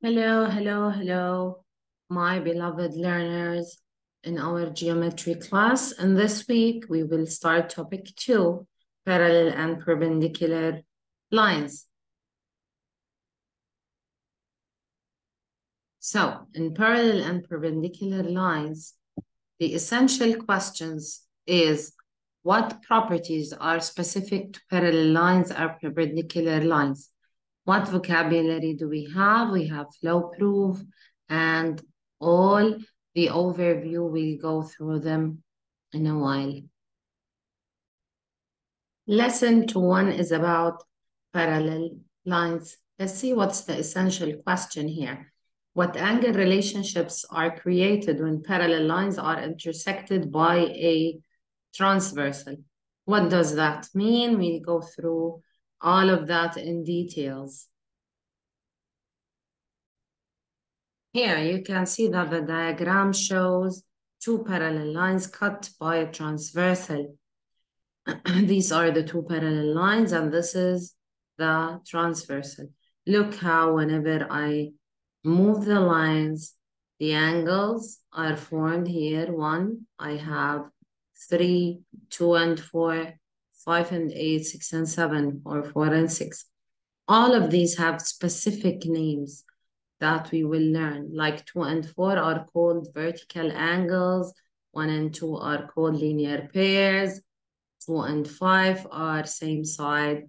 Hello, hello, hello, my beloved learners in our geometry class. And this week we will start topic two, parallel and perpendicular lines. So in parallel and perpendicular lines, the essential questions is what properties are specific to parallel lines or perpendicular lines? What vocabulary do we have? We have flow proof and all the overview. We'll go through them in a while. Lesson two one is about parallel lines. Let's see what's the essential question here. What angle relationships are created when parallel lines are intersected by a transversal? What does that mean? We'll go through all of that in details. Here you can see that the diagram shows two parallel lines cut by a transversal. These are the two parallel lines and this is the transversal. Look how whenever I move the lines, the angles are formed here. One, I have three, two and four, five and eight, six and seven, or four and six. All of these have specific names that we will learn, like two and four are called vertical angles, one and two are called linear pairs, two and five are same side,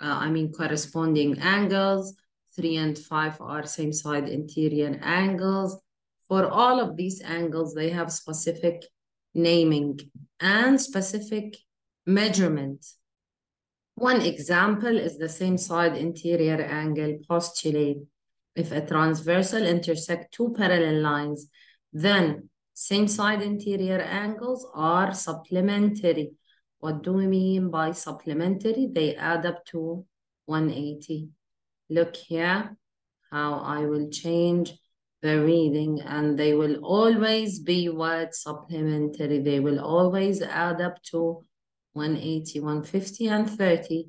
uh, I mean corresponding angles, three and five are same side interior angles. For all of these angles, they have specific naming and specific measurement. One example is the same side interior angle postulate. If a transversal intersect two parallel lines, then same side interior angles are supplementary. What do we mean by supplementary? They add up to 180. Look here how I will change the reading and they will always be what supplementary. They will always add up to 180, 150, and 30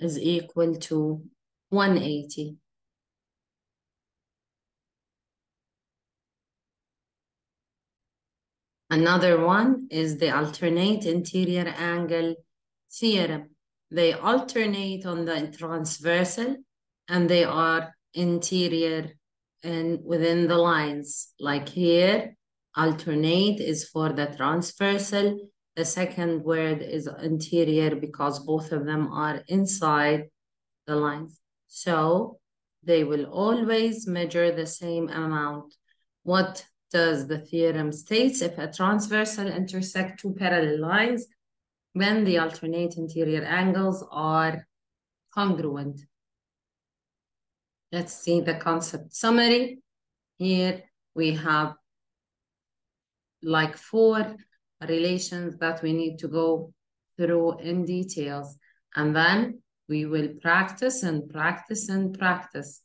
is equal to 180. Another one is the alternate interior angle theorem. They alternate on the transversal and they are interior and within the lines. Like here, alternate is for the transversal the second word is interior because both of them are inside the lines. So they will always measure the same amount. What does the theorem states? If a transversal intersect two parallel lines, then the alternate interior angles are congruent. Let's see the concept summary. Here we have like four relations that we need to go through in details. And then we will practice and practice and practice.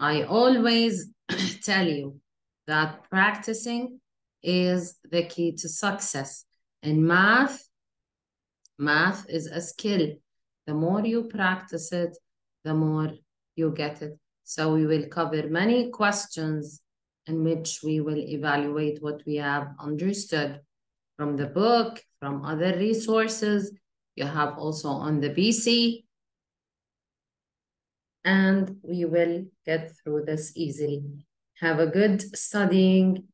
I always tell you that practicing is the key to success. In math, math is a skill. The more you practice it, the more you get it. So we will cover many questions in which we will evaluate what we have understood from the book, from other resources. You have also on the BC. And we will get through this easily. Have a good studying.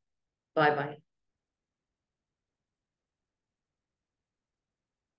Bye-bye.